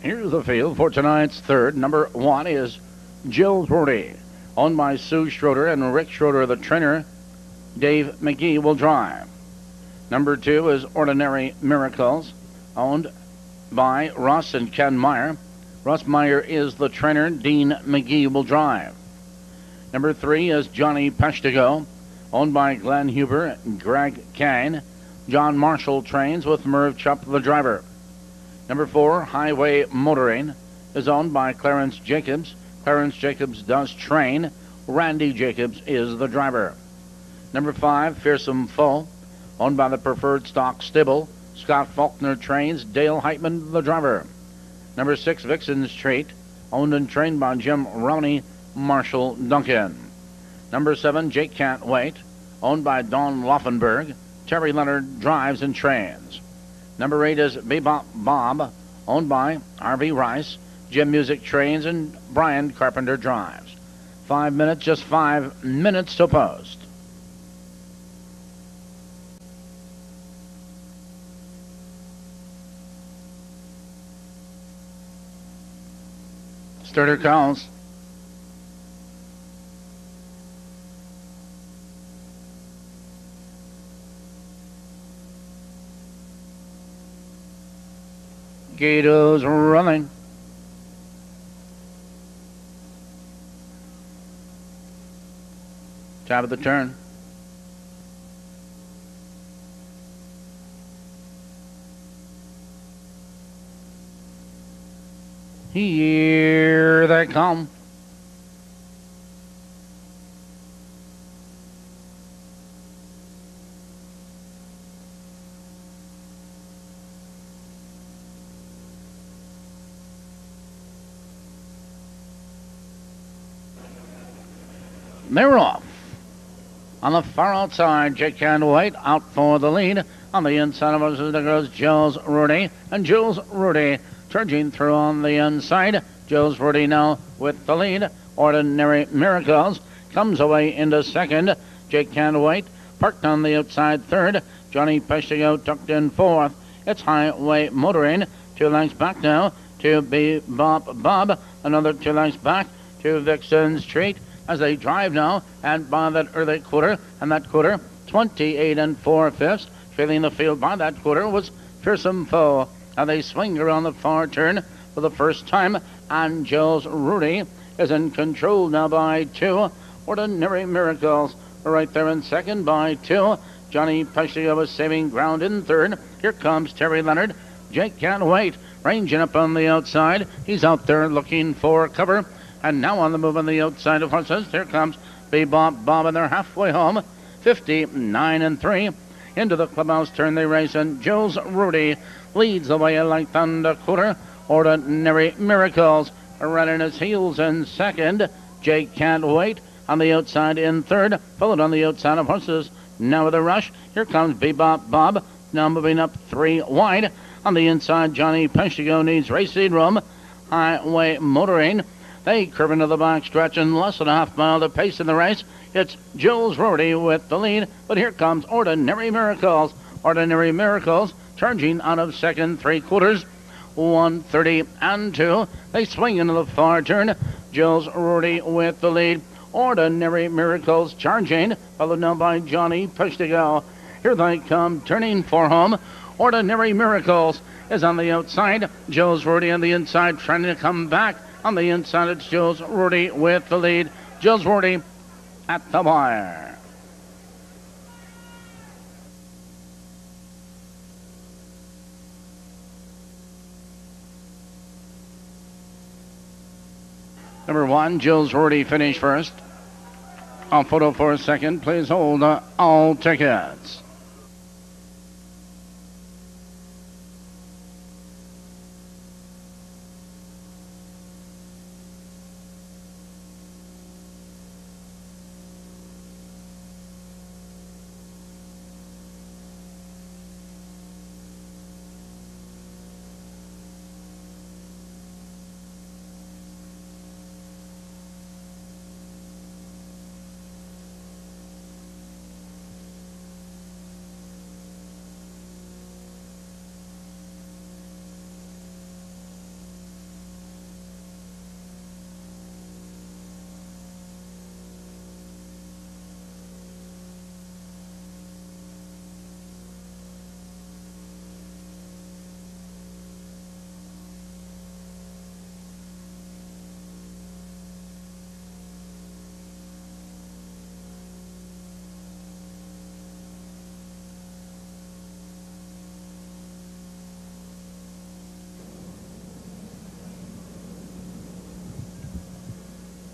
Here's the field for tonight's third. Number one is Jill Rorty, owned by Sue Schroeder and Rick Schroeder, the trainer. Dave Magee will drive. Number two is Ordinary Miracles, owned by Russ and Ken Meyer. Russ Meyer is the trainer. Dean McGee will drive. Number three is Johnny Peshtigo, owned by Glenn Huber and Greg Kane. John Marshall trains with Merv Chupp, the driver. Number four, Highway Motoring, is owned by Clarence Jacobs. Clarence Jacobs does train. Randy Jacobs is the driver. Number five, Fearsome Foe, owned by the Preferred Stock Stable. Scott Faulkner trains. Dale Heitman, the driver. Number six, Vixen's Treat, owned and trained by Jim Rowney, Marshall Duncan. Number seven, Jake Can't Wait, owned by Don Laufenberg. Terry Leonard drives and trains. Number eight is Bebop Bob, owned by R.V. Rice. Jim Music trains and Brian Carpenter drives. Five minutes, just five minutes to post. Starter calls. Gato's running. Top of the turn. Here they come. They're off. On the far outside, Jake Can't out for the lead. On the inside of us, there goes Jill's Rorty. And Jill's Rorty charging through on the inside. Jill's Rorty now with the lead. Ordinary Miracles comes away into second. Jake Can't parked on the outside third. Johnny Peshtigo tucked in fourth. It's Highway Motoring. Two lengths back now to Bebop Bob. Another two lengths back to Vixen's Treat as they drive now and by that early quarter and that quarter 28 and 4 fifths filling the field by that quarter was fearsome foe and they swing around the far turn for the first time. And Jill's Rorty is in control now by two. Ordinary miracles right there in second by two. Johnny Peshtigo was saving ground in third. Here comes Terry Leonard. Jake can't wait. Ranging up on the outside. He's out there looking for cover and now on the move on the outside of horses, here comes Bebop Bob, and they're halfway home. 59 and 3. Into the clubhouse turn they race, and Jill's Rorty leads the way like thunder quarter. Ordinary Miracles running his heels in second. Jake Can't Wait on the outside in third, followed on the outside of horses. Now with a rush, here comes Bebop Bob, now moving up three wide. On the inside, Johnny Peshtigo needs racing room. Highway Motoring they curve into the back stretch in less than a half mile to pace in the race. It's Jill's Rorty with the lead, but here comes Ordinary Miracles. Ordinary Miracles charging out of second three quarters. 130 and 2. They swing into the far turn. Jill's Rorty with the lead. Ordinary Miracles charging, followed now by Johnny Peshtigo. Here they come, turning for home. Ordinary Miracles is on the outside. Jill's Rorty on the inside, trying to come back. On the inside, it's Jill's Rorty with the lead. Jill's Rorty at the wire. Number one, Jill's Rorty finished first. A photo for a second. Please hold uh, all tickets.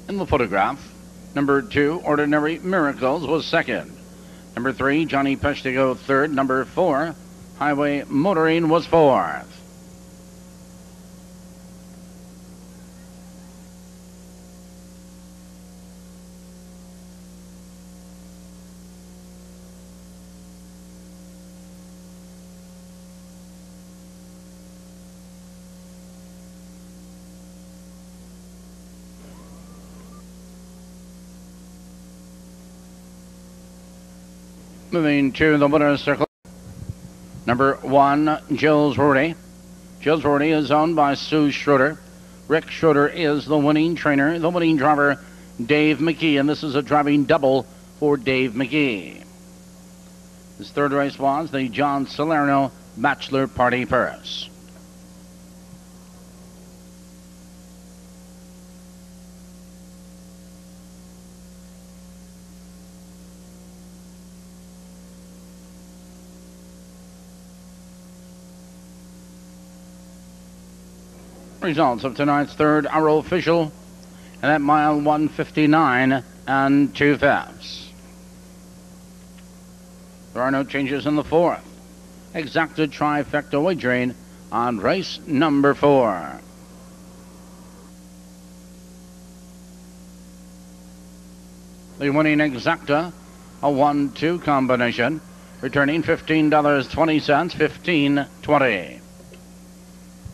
In the photograph. Number two, Ordinary Miracles, was second. Number three, Johnny Peshtigo, third. Number four, Highway Motoring, was fourth. Moving to the winner's circle. Number one, Jill's Rorty. Jill's Rorty is owned by Sue Schroeder. Rick Schroeder is the winning trainer, the winning driver, Dave Magee, and this is a driving double for Dave Magee. His third race was the John Salerno Bachelor Party Purse. Results of tonight's third are official, and at mile 159 and two fifths. There are no changes in the fourth. Exacted trifecta wagering on race number four. The winning exacta, a 1 2 combination, returning $15.20, 15 20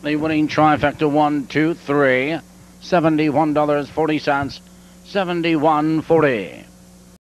the winning trifecta one, two, three, $71.40, 71.40.